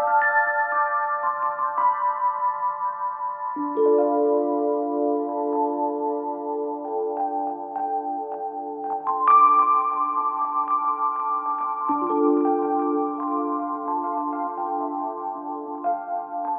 you